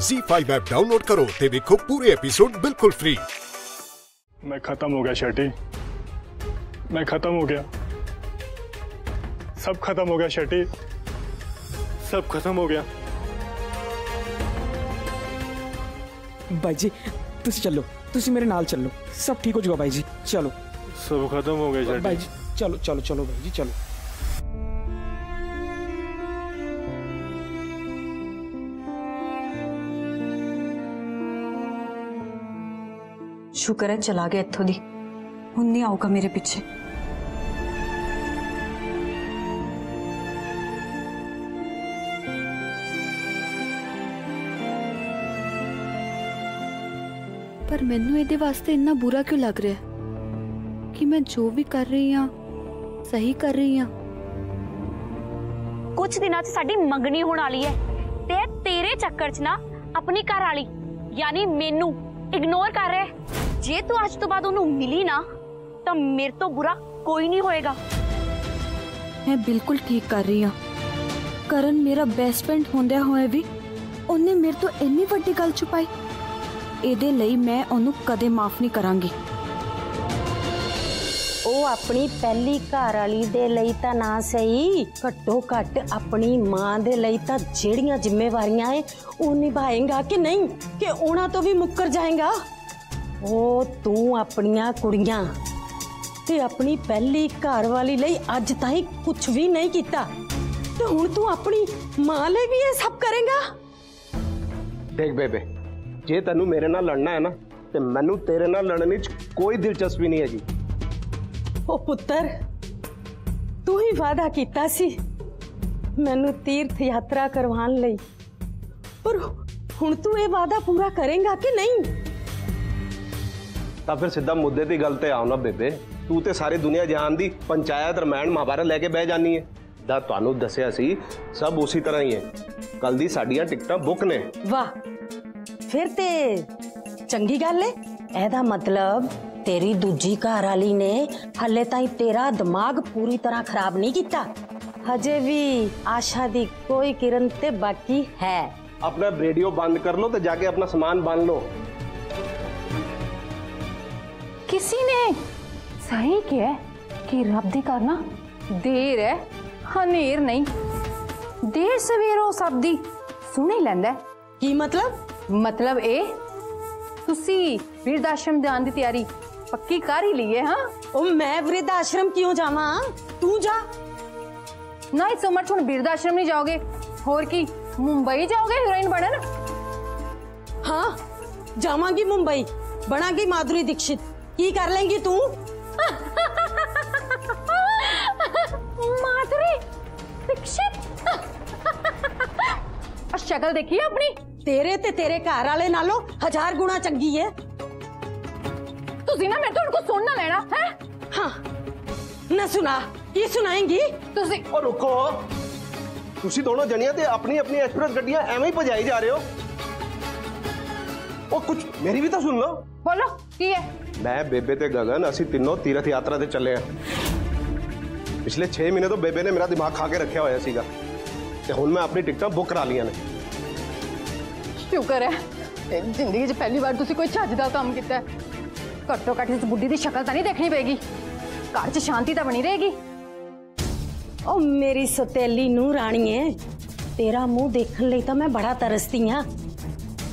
Z5 app download करो ते देखो पूरे एपिसोड बिल्कुल फ्री मैं खत्म हो गया शेट्टी। मैं खत्म हो गया। सब खत्म हो गया शेट्टी। सब खत्म हो गया। भाई जी तुम चलो तुम मेरे नाल चलो। सब ठीक हो जाओ भाई जी चलो। सब खत्म हो गया भाई जी चलो चलो चलो भाई जी चलो। ਸ਼ੁਕਰ ਹੈ ਚਲਾ ਗਿਆ ਇੱਥੋਂ ਦੀ ਹੁਣ ਨਹੀਂ ਆਊਗਾ ਮੇਰੇ ਪਿੱਛੇ ਪਰ ਮੈਨੂੰ ਇਹਦੇ ਵਾਸਤੇ ਇੰਨਾ ਬੁਰਾ ਕਿਉਂ ਲੱਗ ਰਿਹਾ ਹੈ? ਕਿ ਮੈਂ ਜੋ ਵੀ ਕਰ ਰਹੀ ਹਾਂ ਸਹੀ ਕਰ ਰਹੀ ਹਾਂ ਕੁਝ ਦਿਨਾਂ 'ਚ ਸਾਡੀ ਮੰਗਣੀ ਹੋਣ ਵਾਲੀ ਹੈ ਤੇ ਇਹ ਤੇਰੇ ਚੱਕਰ 'ਚ ਨਾ ਆਪਣੀ ਘਰ ਵਾਲੀ ਯਾਨੀ ਮੈਨੂੰ ਇਗਨੋਰ ਕਰ ਰਿਹਾ ਹੈ। ਜੇ ਤੂੰ ਅੱਜ ਤੋਂ ਬਾਅਦ ਉਹਨੂੰ ਮਿਲੀ ਨਾ ਤਾਂ ਮੇਰੇ ਤੋਂ ਬੁਰਾ ਕੋਈ ਨਹੀਂ ਹੋਏਗਾ ਮੈਂ ਬਿਲਕੁਲ ਠੀਕ ਕਰ ਰਹੀ ਹਾਂ ਕਰਨ ਮੇਰਾ ਬੈਸਟ ਫਰੈਂਡ ਹੁੰਦਿਆਂ ਹੋਏ ਵੀ ਉਹਨੇ ਮੇਰੇ ਤੋਂ ਇੰਨੀ ਵੱਡੀ ਗੱਲ ਛੁਪਾਈ ਇਹਦੇ ਲਈ ਮੈਂ ਉਹਨੂੰ ਕਦੇ ਮਾਫ ਨਹੀਂ ਕਰਾਂਗੀ ਉਹ ਆਪਣੀ ਪਹਿਲੀ ਘਰ ਵਾਲੀ ਦੇ ਲਈ ਤਾਂ ਨਾ ਸਹੀ ਘੱਟੋ ਘੱਟ ਆਪਣੀ ਮਾਂ ਦੇ ਲਈ ਤਾਂ ਜਿਹੜੀਆਂ ਜ਼ਿੰਮੇਵਾਰੀਆਂ ਏ ਉਹ ਨਿਭਾਏਗਾ ਕਿ ਨਹੀਂ ਕਿ ਉਹਨਾਂ ਤੋਂ ਵੀ ਮੁੱਕਰ ਜਾਏਗਾ ਉਹ ਤੂੰ ਆਪਣੀਆਂ ਕੁੜੀਆਂ ਤੇ ਆਪਣੀ ਪਹਿਲੀ ਘਰ ਵਾਲੀ ਲਈ ਅੱਜ ਤਾਈਂ ਕੁਝ ਵੀ ਨਹੀਂ ਕੀਤਾ ਤੇ ਹੁਣ ਤੂੰ ਆਪਣੀ ਮਾਂ ਲਈ ਵੀ ਇਹ ਸਭ ਕਰੇਗਾ ਦੇਖ ਬੇਬੇ ਜੇ ਤੈਨੂੰ ਮੇਰੇ ਨਾਲ ਲੜਨਾ ਹੈ ਨਾ ਤੇ ਮੈਨੂੰ ਤੇਰੇ ਨਾਲ ਲੜਨ ਵਿੱਚ ਕੋਈ ਦਿਲਚਸਪੀ ਨਹੀਂ ਹੈਗੀ ਉਹ ਪੁੱਤਰ ਤੂੰ ਹੀ ਵਾਅਦਾ ਕੀਤਾ ਸੀ ਮੈਨੂੰ ਤੀਰਥ ਯਾਤਰਾ ਕਰਵਾਉਣ ਲਈ ਪਰ ਹੁਣ ਤੂੰ ਇਹ ਵਾਅਦਾ ਪੂਰਾ ਕਰੇਗਾ ਕਿ ਨਹੀਂ ਤਾਂ ਫਿਰ ਸਿੱਧਾ ਮੁੱਦੇ ਦੀ ਗੱਲ ਤੇ ਆਉ ਨਾ ਬੇਬੇ ਤੂੰ ਤੇ ਸਾਰੀ ਦੁਨੀਆ ਜਾਣਦੀ ਪੰਚਾਇਤ ਰਮਾਇਣ ਮਹਾਭਾਰਤ ਲੈ ਕੇ ਬਹਿ ਜਾਨੀ ਹੈ ਦਾ ਤੁਹਾਨੂੰ ਦੱਸਿਆ ਸੀ ਸਭ ਉਸੇ ਤਰ੍ਹਾਂ ਹੀ ਹੈ ਕੱਲ ਦੀ ਸਾਡੀਆਂ ਟਿਕਟਾਂ ਬੁੱਕ ਨੇ ਵਾਹ ਫਿਰ ਤੇ ਚੰਗੀ ਗੱਲ ਏ ਇਹਦਾ ਮਤਲਬ ਤੇਰੀ ਦੂਜੀ ਘਰ ਵਾਲੀ ਨੇ ਹੱਲੇ ਤਾਈਂ ਤੇਰਾ ਦਿਮਾਗ ਪੂਰੀ ਤਰ੍ਹਾਂ ਖਰਾਬ ਨਹੀਂ ਕੀਤਾ ਹਜੇ ਵੀ ਆਸ਼ਾ ਦੀ ਕੋਈ ਕਿਰਨ ਤੇ ਬਾਕੀ ਹੈ अपना रेडियो बंद कर लो तो जाके अपना सामान बांध लो किसी ने सही किया कि रब दी करना देर है हनेर नहीं देर सवेरो सब दी सुन ही ਲੈਂਦਾ ਕੀ ਮਤਲਬ ਮਤਲਬ ਇਹ ਤੁਸੀਂ ਬਿਰਧ ਆਸ਼ਰਮ ਜਾਣ ਦੀ ਤਿਆਰੀ पक्की कार ही ली है? हाँ? ओ मैं वृद्ध आश्रम क्यों जावा हाँ? तू जा। ना इस उम्र वृद्ध आश्रम नहीं जाओगे? और की मुंबई जाओगे हीरोइन बनन? हाँ जावागी मुंबई। बनागी माधुरी दीक्षित। की कर लेंगी तू? माधुरी दीक्षित? शक्ल देखी अपनी? तेरे ते तेरे घर वाले नालों हज़ार गुना चंगी है। ਗੁਣਾ ਚੰਗੀ ਏ ਤੁਸੀਂ ਨਾ ਮੇਰੇ ਤੋਂ ਹੁਣ ਕੁਝ ਸੁਣ ਨਾ ਲੈਣਾ ਹੈ ਹਾਂ ਨਾ ਸੁਣਾ ਕੀ ਸੁਣਾਏਂਗੀ ਤੁਸੀਂ और रुको ਤੁਸੀਂ ਦੋਨੋਂ ਜਣੀਆਂ ਤੇ ਆਪਣੀ ਆਪਣੀ ਐਕਸਪ੍ਰੈਸ ਗੱਡੀਆਂ ਐਵੇਂ ਹੀ ਭਜਾਈ ਜਾ ਰਹੇ ਹੋ ਉਹ ਕੁਝ ਮੇਰੀ ਵੀ ਤਾਂ ਸੁਣ ਲਓ ਬੋਲੋ ਕੀ ਹੈ ਮੈਂ ਬੇਬੇ ਤੇ ਗਗਨ ਅਸੀਂ ਤਿੰਨੋਂ ਤੀਰਥ ਯਾਤਰਾ ਤੇ ਚੱਲੇ ਆ ਪਿਛਲੇ 6 ਮਹੀਨੇ ਤੋਂ ਬੇਬੇ ਨੇ ਮੇਰਾ ਦਿਮਾਗ ਖਾ ਕੇ ਰੱਖਿਆ ਹੋਇਆ ਸੀਗਾ ਤੇ ਹੁਣ ਮੈਂ ਆਪਣੀ ਟਿਕਟਾਂ ਬੁੱਕ ਕਰਾ ਲੀਆਂ ਨੇ ਸ਼ੁਕਰ ਹੈ ਇਹ ਜ਼ਿੰਦਗੀ 'ਚ ਪਹਿਲੀ ਵਾਰ ਤੁਸੀਂ ਕੋਈ ਚੱਜ ਦਾ ਕੰਮ ਕੀਤਾ ਹੈ। ਘੱਟੋ ਘੱਟ ਇਸ ਬੁੱਢੀ ਦੀ ਸ਼ਕਲ ਤਾਂ ਨਹੀਂ ਦੇਖਣੀ ਪਏਗੀ ਘਰ 'ਚ ਸ਼ਾਂਤੀ ਤਾਂ ਬਣੀ ਰਹੇਗੀ ਉਹ ਮੇਰੀ ਸਤੇਲੀ ਨੂੰ ਰਾਣੀਏ ਤੇਰਾ ਮੂੰਹ ਦੇਖਣ ਲਈ ਤਾਂ ਮੈਂ ਬੜਾ ਤਰਸਦੀ ਆ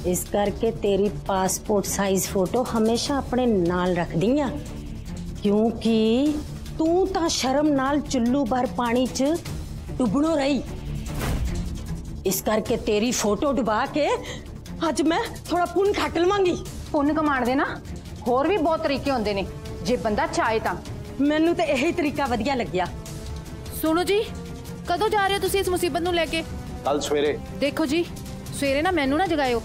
ਇਸ ਕਰਕੇ ਤੇਰੀ ਪਾਸਪੋਰਟ ਸਾਈਜ਼ ਫੋਟੋ ਹਮੇਸ਼ਾ ਆਪਣੇ ਨਾਲ ਰੱਖਦੀ ਆ ਕਿਉਂਕਿ ਤੂੰ ਤਾਂ ਸ਼ਰਮ ਨਾਲ ਚੁੱਲੂ ਭਰ ਪਾਣੀ 'ਚ ਡੁੱਬਣੋ ਰਹੀ ਇਸ ਕਰਕੇ ਤੇਰੀ ਫੋਟੋ ਡੁਬਾ ਕੇ ਅੱਜ ਮੈਂ ਥੋੜਾ ਪੁੰਨ ਖੱਟ ਲਵਾਂਗੀ ਪੁੰਨ ਕਮਾਣ ਦੇ ਨਾ ਹੋਰ ਵੀ ਬਹੁਤ ਤਰੀਕੇ ਹੁੰਦੇ ਨੇ ਜੇ ਬੰਦਾ ਚਾਹੇ ਤਾਂ ਮੈਨੂੰ ਤੇ ਇਹੀ ਤਰੀਕਾ ਵਧੀਆ ਲੱਗਿਆ ਸੁਣੋ ਜੀ ਕਦੋਂ ਜਾ ਰਹੇ ਹੋ ਤੁਸੀਂ ਇਸ ਮੁਸੀਬਤ ਨੂੰ ਲੈ ਕੇ ਕੱਲ ਸਵੇਰੇ ਦੇਖੋ ਜੀ ਸਵੇਰੇ ਨਾ ਮੈਨੂੰ ਨਾ ਜਗਾਇਓ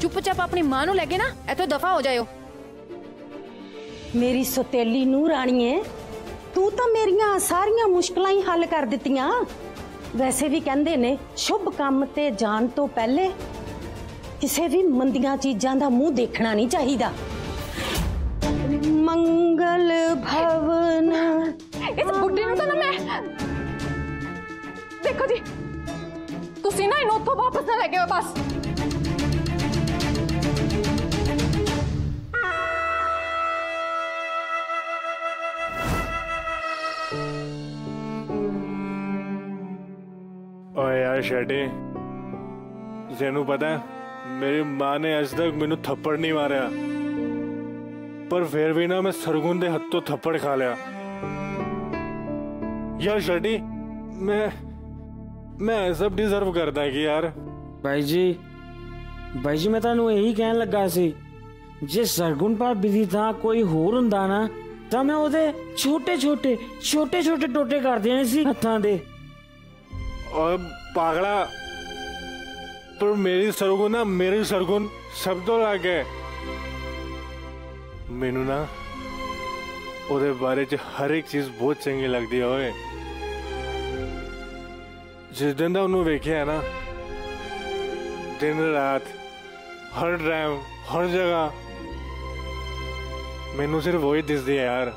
ਚੁੱਪਚਾਪ ਆਪਣੀ ਮਾਂ ਨੂੰ ਲੈ ਕੇ ਨਾ ਇੱਥੋਂ ਦਫਾ ਹੋ ਜਾਇਓ ਮੇਰੀ ਸਤੇਲੀ ਨੂੰ ਰਾਣੀਏ ਤੂੰ ਤਾਂ ਮੇਰੀਆਂ ਸਾਰੀਆਂ ਮੁਸ਼ਕਲਾਂ ਹੀ ਹੱਲ ਕਰ ਦਿੱਤੀਆਂ ਵੈਸੇ ਵੀ ਕਹਿੰਦੇ ਨੇ ਸ਼ੁਭ ਕੰਮ ਤੇ ਜਾਣ ਤੋਂ ਪਹਿਲੇ ਕਿਸੇ ਵੀ ਮੰਦੀਆਂ ਚੀਜ਼ਾਂ ਦਾ ਮੂੰਹ ਦੇਖਣਾ ਨਹੀਂ ਚਾਹੀਦਾ मंगल भवन। इस बुढ़े ने तो ना मैं देखो जी तुसी ना इनो तो वापस ना लेके वापस शेडे। जेनू पता है मेरी माँ ने आज तक मेनु थप्पड़ नहीं मारिया ਪਰ ਫਿਰ ਵੀ ਨਾ ਮੈਂ ਸਰਗੁਣ ਦੇ ਹੱਥੋਂ ਥੱਪੜ ਖਾ ਲਿਆ ਯਾਰ ਸ਼ੈਡੀ ਮੈਂ ਮੈਂ ਇਹ ਸਭ ਡਿਜ਼ਰਵ ਕਰਦਾ ਕਿ ਯਾਰ ਬਾਈ ਜੀ ਬਾਈ ਜੀ ਮੈਂ ਤੁਹਾਨੂੰ ਇਹੀ ਕਹਿਣ ਲੱਗਾ ਸੀ ਜੇ ਸਰਗੁਣ ਭਾਬੀ ਦੀ ਥਾਂ ਕੋਈ ਹੋਰ ਹੁੰਦਾ ਨਾ ਤਾਂ ਮੈਂ ਉਹਦੇ ਛੋਟੇ ਛੋਟੇ ਛੋਟੇ ਛੋਟੇ ਟੋਟੇ ਕਰ ਦੇਣੇ ਸੀ ਹੱਥਾਂ ਦੇ ਓਏ ਪਾਗਲਾ ਪਰ ਮੇਰੀ ਸਰਗੁਣ ਨਾ ਮੇਰੀ ਸਰਗੁਣ ਸਭ ਤੋਂ ਲੱਗ ਹੈ ਮੈਨੂੰ ਨਾ ਉਹਦੇ ਬਾਰੇ ਚ ਹਰ ਇੱਕ ਚੀਜ਼ ਬਹੁਤ ਚੰਗੀ ਲੱਗਦੀ ਹੈ ਓਏ। ਜਿਸ ਦਿਨ ਦਾ ਉਹਨੂੰ ਵੇਖਿਆ ਨਾ, ਦਿਨ, ਰਾਤ, ਹਰ ਟਾਈਮ ਹਰ ਜਗ੍ਹਾ, ਮੈਨੂੰ ਸਿਰਫ ਉਹੀ ਦਿਸਦੀ ਹੈ ਯਾਰ।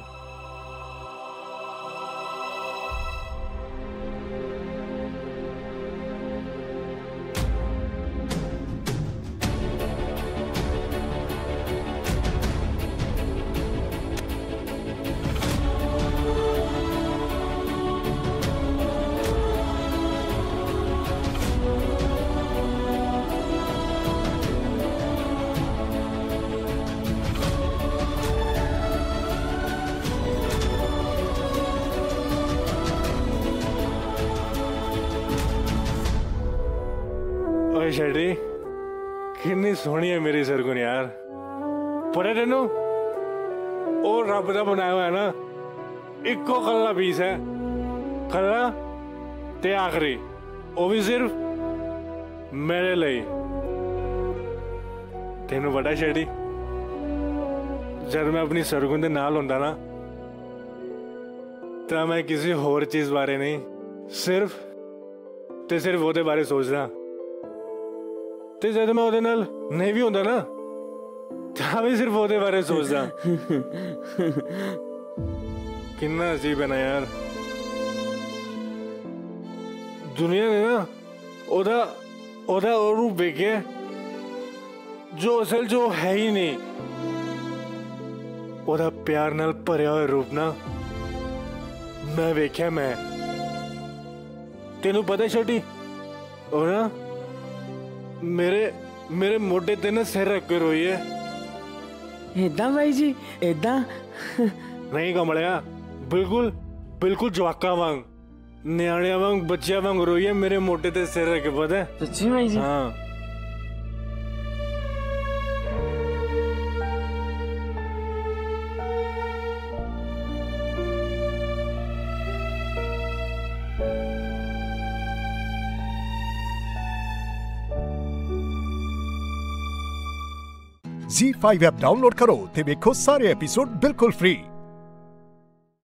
ਓਏ ਕਿੰਨੀ ਸੋਹਣੀ ਹੈ ਮੇਰੀ ਸਰਗੁਣ ਯਾਰ। ਪਰ ਤੈਨੂੰ? ਉਹ ਰੱਬ ਦਾ ਬਣਾਇਆ ਹੋਇਆ ਨਾ, ਇੱਕੋ ਕੱਲਾ ਪੀਸ ਹੈ। ਕੱਲਾ ਤੇ ਆਖਰੀ। ਉਹ ਵੀ ਸਿਰਫ ਮੇਰੇ ਲਈ। ਤੈਨੂੰ ਵੱਡਾ ਛੜੀ ਜਦ ਮੈਂ ਆਪਣੀ ਸਰਗੁਣ ਦੇ ਨਾਲ ਹੁੰਦਾ ਨਾ, ਤਾਂ ਮੈਂ ਕਿਸੇ ਹੋਰ ਚੀਜ਼ ਬਾਰੇ ਨਹੀਂ, ਸਿਰਫ ਤੇ ਸਿਰਫ ਉਹਦੇ ਬਾਰੇ ਸੋਚਦਾ। ਤੇ ਜਦ ਮੈਂ ਉਹਦੇ ਨਾਲ ਨਹੀਂ ਵੀ ਹੁੰਦਾ ਨਾ ਤਾਂ ਵੀ ਸਿਰਫ ਉਹਦੇ ਬਾਰੇ ਸੋਚਦਾ ਕਿੰਨਾ ਅਜੀਬ ਹੈ ਨਾ ਯਾਰ ਦੁਨੀਆ ਨੇ ਨਾ ਉਹਦਾ ਉਹਦਾ ਉਹ ਰੂਪ ਵੇਖਿਆ ਜੋ ਅਸਲ ਜੋ ਹੈ ਹੀ ਨਹੀਂ ਉਹਦਾ ਪਿਆਰ ਨਾਲ ਭਰਿਆ ਹੋਇਆ ਰੂਪ ਨਾ ਮੈਂ ਵੇਖਿਆ ਮੈਂ ਤੈਨੂੰ ਪਤਾ ਛੋਟੀ ਉਹ ਨਾ ਮੇਰੇ ਮੇਰੇ ਮੋਢੇ ਤੇ ਨਾ ਸਿਰ ਰੱਖ ਕੇ ਰੋਈ ਹੈ ਇਦਾਂ ਬਾਈ ਜੀ ਇਦਾਂ ਨਹੀਂ ਕਮਲਿਆ ਬਿਲਕੁਲ ਬਿਲਕੁਲ ਜਵਾਕਾਂ ਵਾਂਗ ਨਿਆਣਿਆਂ ਵਾਂਗ ਬੱਚਿਆਂ ਵਾਂਗ ਰੋਈ ਹੈ ਮੇਰੇ ਮੋਢੇ ਤੇ ਸਿਰ ਰੱਖ ਕੇ ਪਤਾ ਹੈ? ਸੱਚੀ ਬਾਈ ਜੀ ਹਾਂ ઝી ફાઇવ એપ ડાઉનલોડ કરો તે દેખો સારે એપિસોડ બિલકુલ ફ્રી